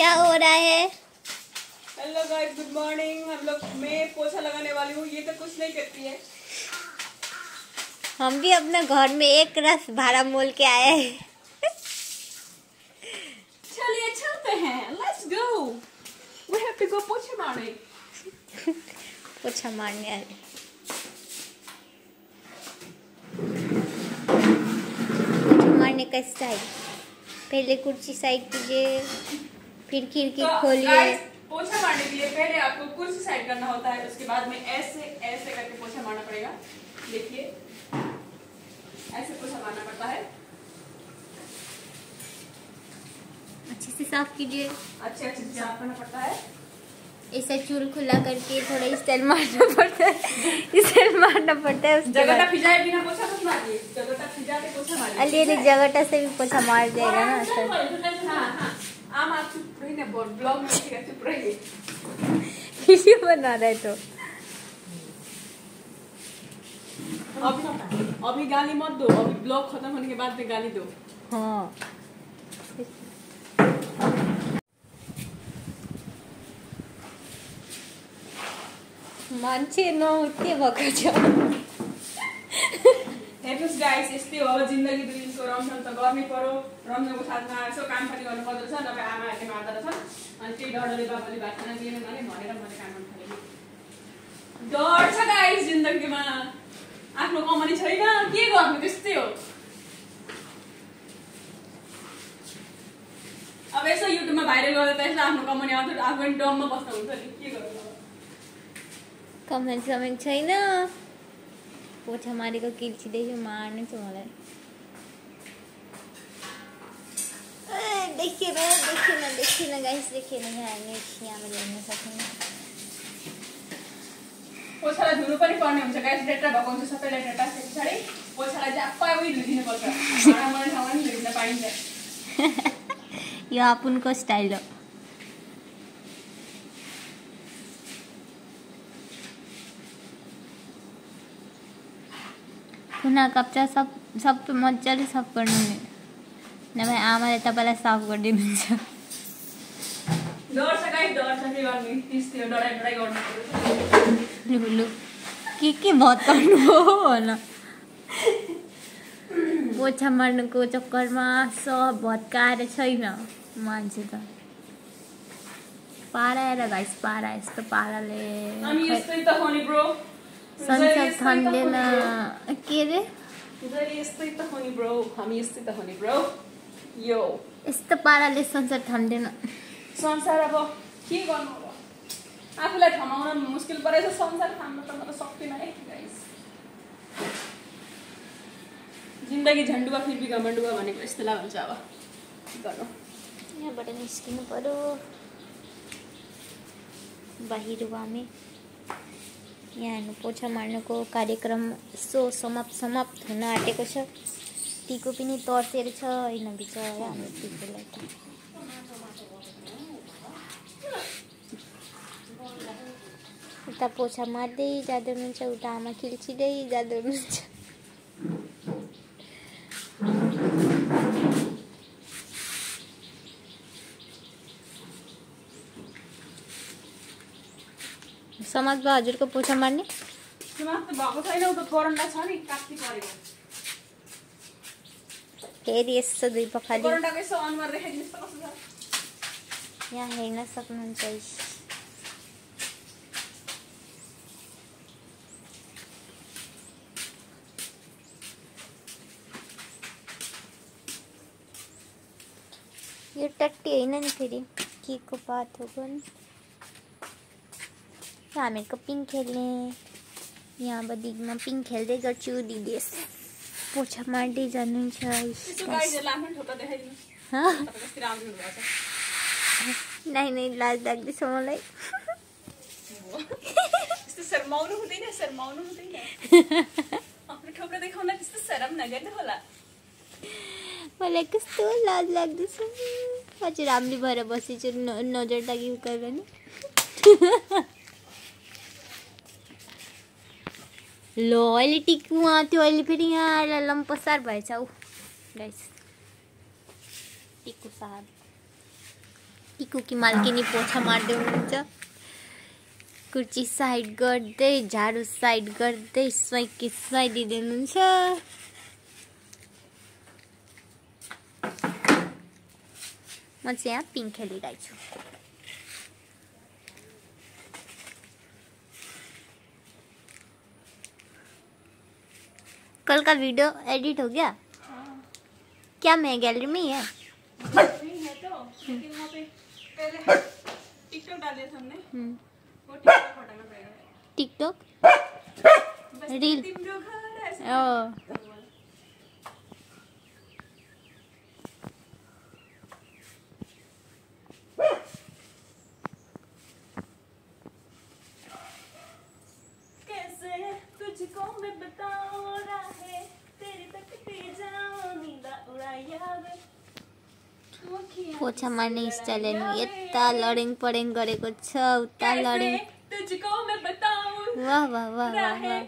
क्या हो रहा है? हेलो गाइस गुड मॉर्निंग हम लोग मैं पोछा लगाने वाली हूँ ये तो कुछ नहीं करती है। हम भी अपने घर में एक रस भाड़ा मोल के आए हैं। चलिए चलते हैं। Let's go we have to go पोछे मारने। पोछा मारने आए। पोछा मारने का स्टाइल पहले कुर्सी साइड कीजिए। फिर खिड़की तो खोलिए। पोछा मारने के लिए पहले आपको कुर्सी साइड करना होता है उसके बाद में ऐसे ऐसे करके पोछा मारना पड़ेगा। देखिए ऐसे पोछा मारना पड़ता है। अच्छे से साफ़ कीजिए। अच्छे अच्छे से साफ़ करना पड़ता है। ऐसा चूल खुला करके थोड़ा स्टाइल मारना पड़ता है। स्टाइल मारना पड़ता है उसके जगटा फिजाए बिना पोछा मत मारिए। जगटा फिजा के पोछा मारिए अली जगटा से भी पोछा मार देगा ना सर हाँ हाँ। आम चुप रही ना ब्लॉग में लिखेगा चुप रहिए वीडियो बना रहे तो अभी अभी गाली मत दो अभी ब्लॉग खत्म होने के बाद में गाली दो हाँ मान्छे नहुत्ते भएको छ हेर्नुहोस् गाइस यस्तै हो अब जिन्दगी दिनको रमझम त गर्नै पर्यो। रमझमको साथमा यसो काम पनि गर्नु पर्दो रहेछ। नभए आमाहरूले मार्दो रहेछन्। अनि त्यही डरले बाबाले भात खाना दिएन भने भनेर मैले काम गर्नु थालेँ। डर छ गाइस जिन्दगीमा। आफ्नो कमानी छैन। के गर्नु? त्यस्तै हो। अब यसो युट्युबमा भाइरल गर्दा त यसो आफ्नो कमानी आउँथ्यो आफू पनि डममा बस्दा हुन्छ नि। के गर्नु कमेन्ट समेन्ट छैन। पोछा मारेको किल्छिँदैछु मार्नु छ मलाई। ए, देखिएन देखिएन देखिएन गाइस देखिएन यहाँ हामी यहाँबाट हेर्न सकेन पोछालाई धुनु पनि पर्ने हुन्छ गाइस डेट्रा भएको हुन्छ सबैलाई डेट्रा त्यो पछाडि पोछालाई चाहिँ उयो धुइदिनुपर्छ भाँडा मैले ठाउँमा पनि धुइदिन पाइन्छ यो आपुनको स्टाइल हो कुना कप्चा सब सब मजाले साफ गर्नु नि नभए आमाले तपाईँलाई साफ गरिदिनुहुन्छ। लु के के भत्काउनु हो होला पोछा मार्नुको चक्करमा सब भत्काएर छैन मान्छे त। पाराएर घाइस पारा यस्तो पाराले हामी यस्तै त हो नि ब्रो। संसार थन्डेन के अरे यस्तै यस्तै यो। यस्तो पाराले संसार थन्डेन संसार अब के गर्नु अब? आफूलाई थमाउन मुस्किल परेछ संसार थाम्न त म त सक्दिनँ है जिन्दगी झन्डुवा फिर भी घमण्डुवा भनेको यस्तोलाई भन्छ अब। के गर्नु? यहाँबाट निस्किनु पर्यो। बाहिर हामी यहाँ हेर्नु पोछा मार्नुको कार्यक्रम सो समाप्त समाप्त हुन आँटेको छ। टिको पनि तर्सेर छ होइन बिचरा हाम्रो टिकोलाई त उता पोछा मार्दै जाँदो हुनुहुन्छ उता आमा खिल्चिँदै जाँदो हुनुहुन्छ समाजमा हजुरको पोछा मार्ने? समाप्त भएको छैन उता कोरन्डा छ नि काट्ती परेको। फेरि यस्तो दुई पखाली कोरन्डाको यसो अनुहार देखाइदिनुहोस् त कस्तो छ यहाँ हेर्न सक्नुहुन्छ है। यो टट्टी होइन नि फेरि के को पात हो कुन हामीहरूको पिङ खेल्ने यहाँ अब दिगमा पिङ खेल्दै गर्छु दिदी यस पोछा मार्दै जानुहुन्छ नै नै लाज लाग्दैछ मलाई। यस्तो शर्माउनु हुँदैन शर्माउनु हुँदैन। आफ्नो ठोक्रा देखाउन त्यस्तो शरम नगर्नु होला। मलाई कस्तो लाज लाग्दैछ। हजुर राम्री भएर बसेछु नजर लागि उकालो नि लो अहिले टिकु त्यो अहिले फेरि यहाँ लम्पसार भएछ ऊ गाइस टिकु साहब टिकुकी मालकिनी पोछा मार्दै हुनुहुन्छ। कुर्ची साइड गर्दै झाडु साइड गर्दै स्वाइकी स्वाइदिँदै हुनुहुन्छ म चाहिँ यहाँ पिङ खेलिरहेको कल का वीडियो एडिट हो गया? क्या मैं गैलरी में ही है? नहीं है तो लेकिन वहाँ पे पहले टिकटॉक डाल दिया पोछा मार्ने स्टाइल यता लडेङ पडेङ गरेको छ उता लडेङ। वाह वाह वाह वाह वाह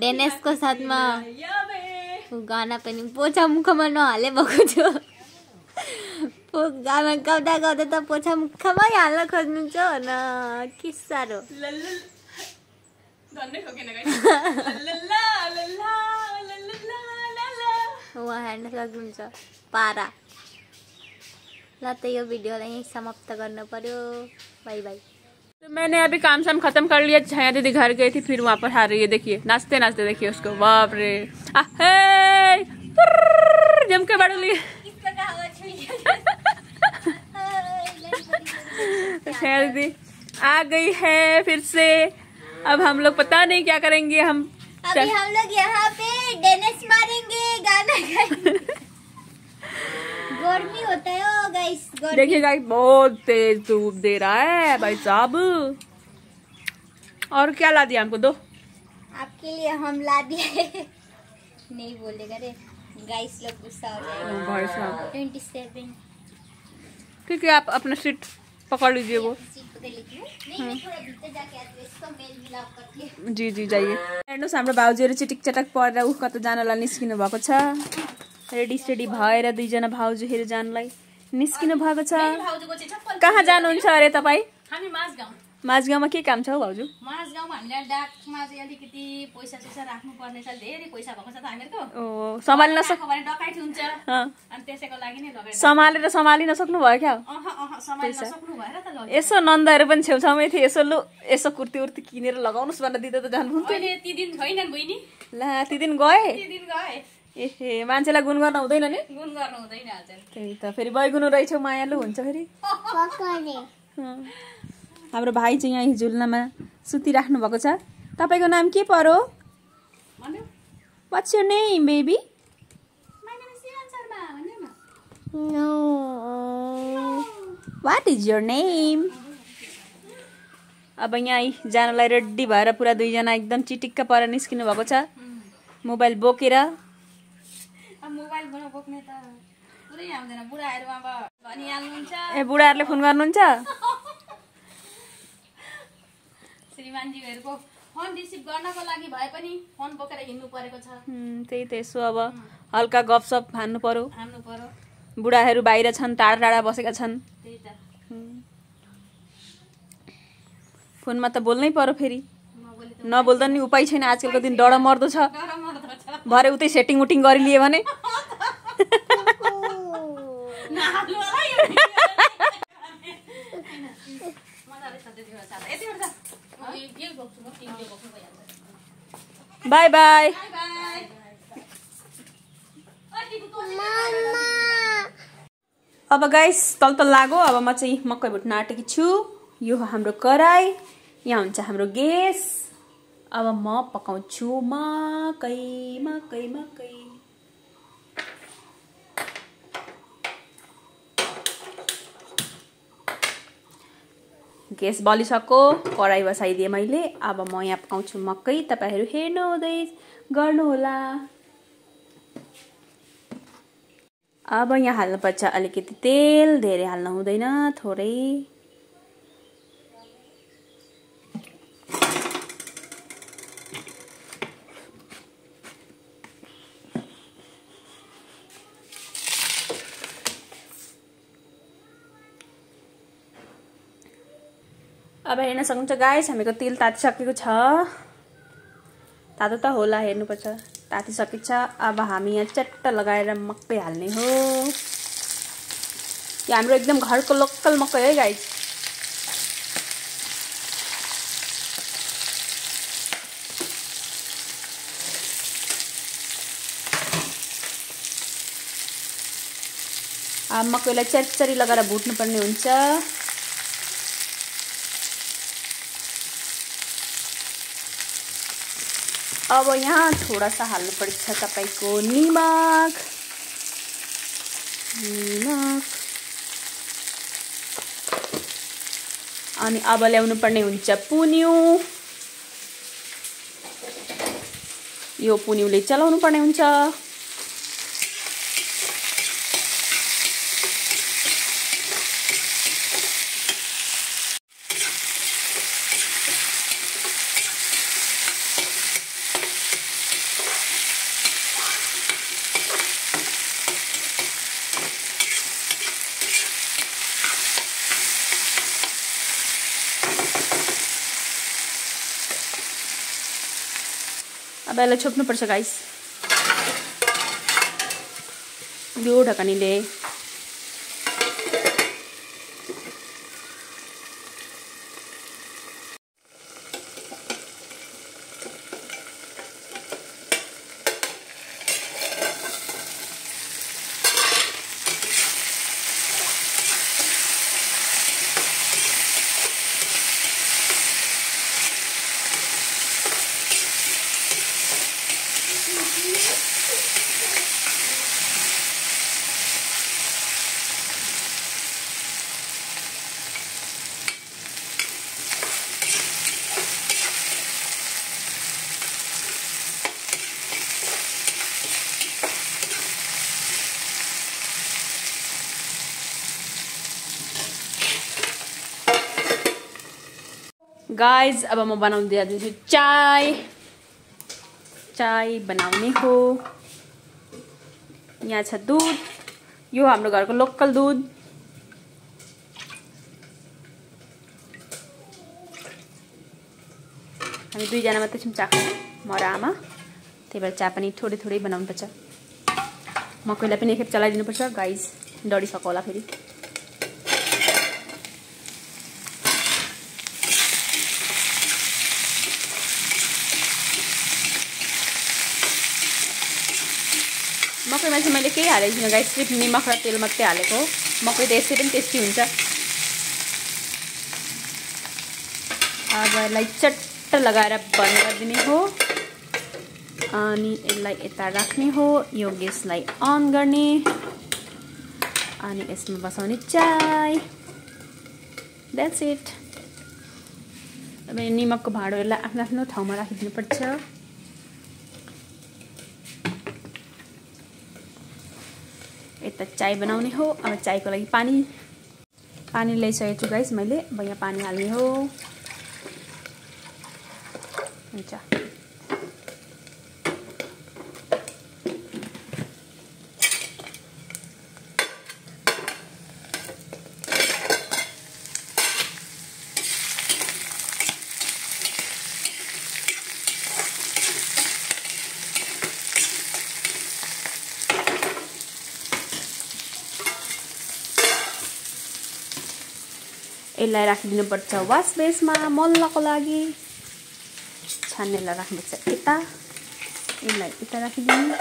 डेनेसको साथमा। गाना पनि पोछा मुखमा नहाले भएको थियो पो गाना गाउँदा गाउँदा त पोछा मुखमै हाल्न खोज्नुहुन्छ न के साह्रो। हेर्न सक्नुहुन्छ पारा। ल त यो भिडियोलाई यहीँ समाप्त गर्नु पर्यो। Bye bye. तो मैंने अभी काम शाम खत्म कर लिया। छाया दीदी घर गई थी फिर वहाँ पर आ रही है देखिए। नाचते नाचते देखिए उसको। बाप रे। आ, जम के बढ़ लिए। तो छाया दीदी आ गई है फिर से। अब हम लोग पता नहीं क्या करेंगे हम अभी हम लोग यहाँ पे डेनिस मारेंगे। गाना गर्मी होता है गाइस गर्मी। देखिए गाइस बहुत तेज धूप दे रहा है भाई साहब। और क्या ला दिया हमको? दो। आपके लिए हम ला दिए। नहीं बोलेगा रे। गाइस लोग गुस्सा हो जाएगा। भाई साहब। ट्वेंटी सेवन है आप अपना सीट पकड़ लीजिए वो। जी जी जाइए। हेर्नुहोस् हाम्रो भाउजूहरू चिटिक चटक परेर ऊ कता जानलाई निस्किनु भएको छ। रेडी सेडी भएर दुईजना भाउजूहरू जानलाई निस्किनु भएको छ। कहाँ जानुहुन्छ अरे तपाईँ? माझगाउँमा के काम छ हौ भाउजू माझगाउँमा हामीले डाकमा चाहिँ अलिकति पैसा सैसा राख्नु पर्ने छ धेरै पैसा भएको छ त हामीहरूको। ओ सम्हालिन सक राख्यो भने डकाइट हुन्छ। अनि त्यसैको लागि नै लगेर सम्हालेर सम्हालिन सक्नुभयो क्या? अह अह सम्हाल्न सक्नु भएर त लग्यो। यसो नन्दहरू पनि छेउछाउमै थिए यसो लु यसो कुर्ती उर्ती किनेर लगाउनुहोस् भनेर दिँदा त जानुहुन्थ्यो। अहिले ती दिन छैनन् बहिनी। ला ती दिन गए? एहे मान्छेलाई गुण गर्न हुँदैन नि? गुण गर्नु हुँदैन त्यही त फेरि बैगुनु रहेछौ मायालु हुन्छ फेरि। हाम्रो भाइ चाहिँ यहाँ झुल्नामा सुतिराख्नु भएको छ। तपाईँको नाम के पर्यो वाट्स your नेम बेबी न। वाट इज your नेम अब यहाँ जानलाई रेडी भएर पुरा दुईजना एकदम चिटिक्क परेर निस्किनु भएको छ। मोबाइल बोकेर। पुरै ए बुढाहरूले फोन गर्नुहुन्छ? श्रीमानजीहरूको फोन रिसिभ गर्नको लागि भए पनि फोन बोकेर हिँड्नु परेको छ। त्यही त यसो अब हल्का गफसप हान्नु पर्यो। हान्नु पर्यो। बुढाहरू बाहिर छन् टाढा टाढा बसेका छन्। त्यही त। फोनमा त बोल्नै पर्यो फेरि। नबोल्दा नि उपाय छैन आजकलको दिन डर मर्दो छ। भरे उतै सेटिङ उटिङ गरिलियो भने। नहाल्नु बाई बाई अब गाइस तल तल लागो अब म चाहिँ मकै भुट्न आँटेकी छु। यो हाम्रो कराई यहाँ हुन्छ हाम्रो ग्यास अब म पकाउँछु मकै मकै मकै। ग्यास बलिसक्यो कराई बसाइदिएँ मैले। अब म यहाँ पकाउँछु मकै। तपाईँहरू हेर्नु हुँदै गर्नुहोला। अब यहाँ हाल्नुपर्छ अलिकति तेल। धेरै हाल्नु हुँदैन थोरै। अब हेर्न सक्नुहुन्छ गाइस हामीको तेल तातिसकेको छ। तातो त होला हेर्नुपर्छ। तातिसकेको छ। अब हामी यहाँ च्याट्ट लगाएर मकै हाल्ने हो। यो हाम्रो एकदम घरको लोकल मकै है गाइस मकैलाई च्यारचरी लगाएर भुट्नुपर्ने हुन्छ। अब यहाँ थोड़ा सा हाल्नुपर्छ तपाईँको निमक निमक अनि अब ल्याउनु पर्ने हुन्छ पुन्यु। यो पुन्युले चलाउनु पर्ने हुन्छ। अब यसलाई छोप्नुपर्छ गाइस यो ढकनीले गाइज अब म बनाउनु दिइदिन्छु चाय। चाय बनाउने हो। यहाँ छ दुध। यो हाम्रो घरको लोकल दुध। हामी दुईजना मात्रै छौँ चाख्नु म र आमा। त्यही भएर चिया पनि थोरै थोरै बनाउनुपर्छ। मकैलाई पनि एकखेप चलाइदिनुपर्छ। गाइज डढिसक्यो होला फेरि। मकैमा चाहिँ मैले केही हालेको छुइनँ गाई सिर्फ निमक र तेल मात्रै हालेको हो। मकै त यसै पनि टेस्टी हुन्छ। अब यसलाई चट्ट लगाएर बन्द गरिदिने हो। अनि यसलाई यता राख्ने हो। यो ग्यासलाई अन गर्ने। अनि यसमा बसाउने चाय। द्याट्स इट अब निमकको भाँडो यसलाई आफ्नो आफ्नो ठाउँमा राखिदिनुपर्छ। यता चाय बनाउने हो। अब चायको लागि पानी पानी ल्याइसकेको छु गाइस मैले। अब यहाँ पानी हाल्ने हो। हुन्छ। यसलाई राखिदिनुपर्छ वास बेसमा मल्लको लागि। छान्नेलाई राख्नुपर्छ यता। यसलाई यता राखिदिनु।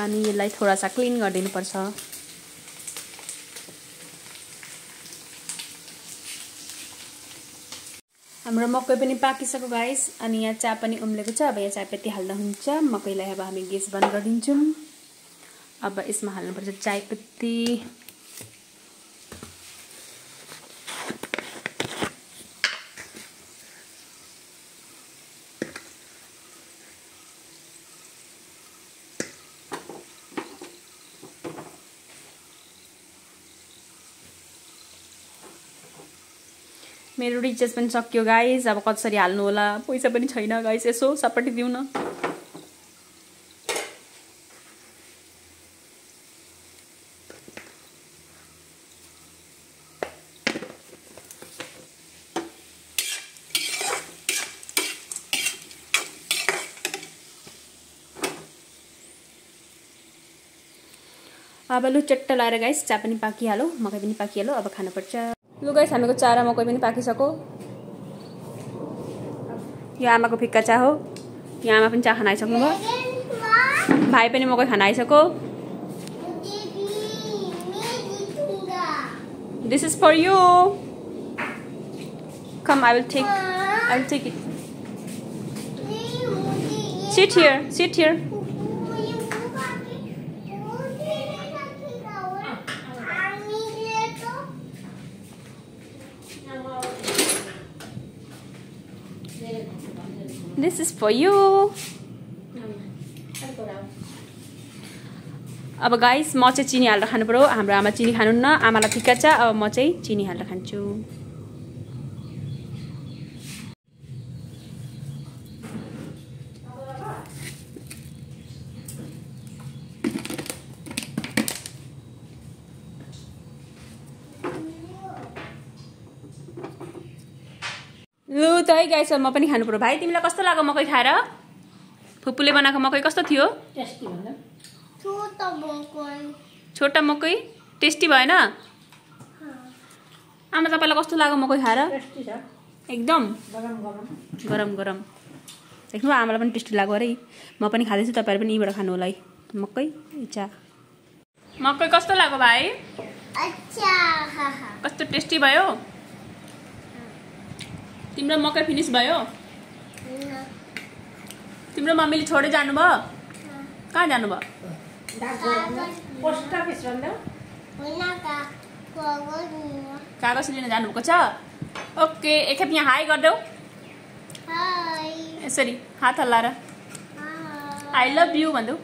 अनि यसलाई थोडा सा क्लिन गरिदिनुपर्छ हाम्रो मकै पनि पाकिसक्यो गाइस अनि यहाँ चिया पनि उम्लेको छ। अब यहाँ चायपत्ती हाल्दा हुन्छ। मकैलाई अब हामी ग्यास बन्द गरिदिन्छौँ। अब यसमा हाल्नुपर्छ चायपत्ती मेरो रिचार्ज पनि सक्यो गाइस अब कसरी हाल्नु होला? पैसा पनि छैन गाइस यसो सपट्टि दिउँ न अब लु चट्ट लगाएर गाइस चिया पनि पाकिहालो मकै पनि पाकिहालो अब खानुपर्छ। लु गाइस हामीको चारा मकै पनि पाकिसक्यो। यो आमाको फिक्का चिया हो। यहाँ आमा पनि चिया खान आइसक्नु भयो। भाइ पनि मकै खान आइसक्यो this is for you come I will take I will take it sit here sit here for you अब गाइस म चाहिँ चिनी हालेर खानु पऱ्यो हाम्रो आमा चिनी खानुहुन्न। आमालाई फिक्का छ। अब म चाहिँ चिनी हालेर खान्छु। लु त है गाइस अब म पनि खानु पऱ्यो। भाइ तिमीलाई कस्तो लाग्यो मकै खाएर? फुपूले बनाएको मकै कस्तो थियो? छोटा मकै। टेस्टी भएन? आमा तपाईँलाई कस्तो लाग्यो मकै खाएर? एकदम। गरम गरम। देख्नु आमालाई पनि टेस्टी लाग्यो अरे। म पनि खाँदैछु तपाईँहरू पनि यहीँबाट खानु होला है। मकै? इच्छा। मकै कस्तो लाग्यो भाइ? कस्तो टेस्टी भयो? तिम्रो मकै फिनिस भयो? तिम्रो मम्मीले छोडे जानुभयो? कहाँ जानुभयो? भन्दा कागज लिन जानुभएको छ? ओके एकखेप यहाँ हाई गरिदेऊ। यसरी हात हल्लाएर। आई लभ यु भनिदेऊ।